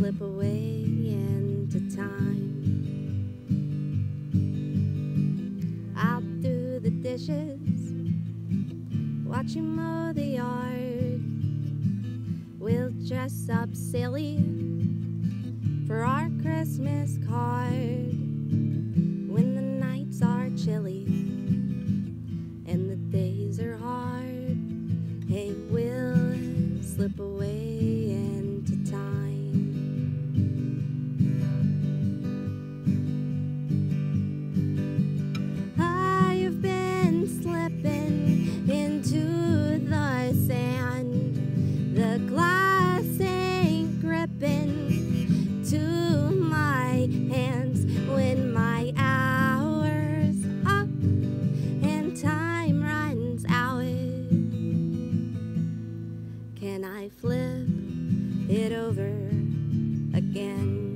slip away into time. Out through the dishes, watch you mow the yard. We'll dress up silly for our Christmas card when the nights are chilly. Can I flip it over again?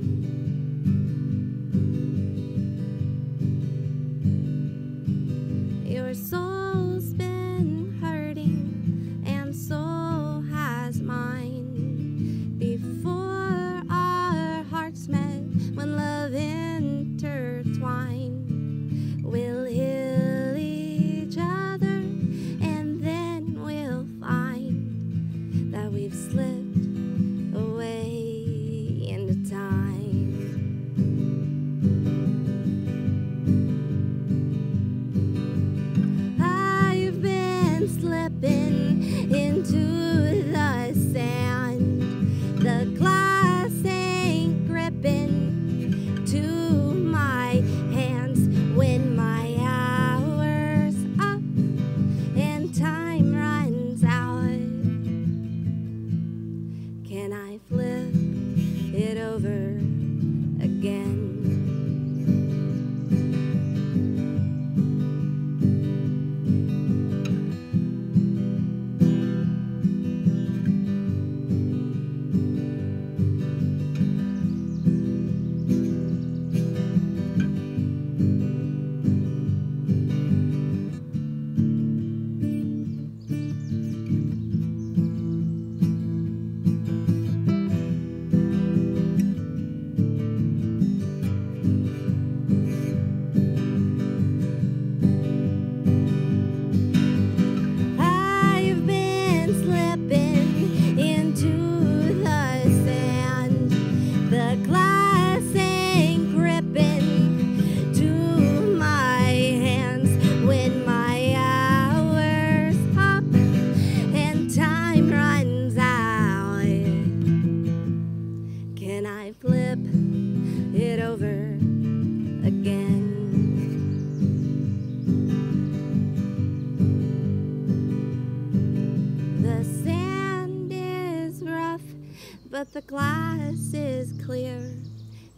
But the glass is clear.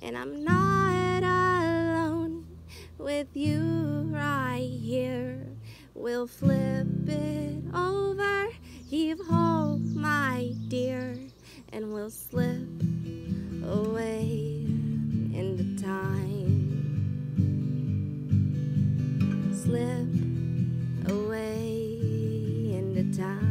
And I'm not alone with you right here. We'll flip it over, heave ho, my dear, and we'll slip away into time. Slip away into time.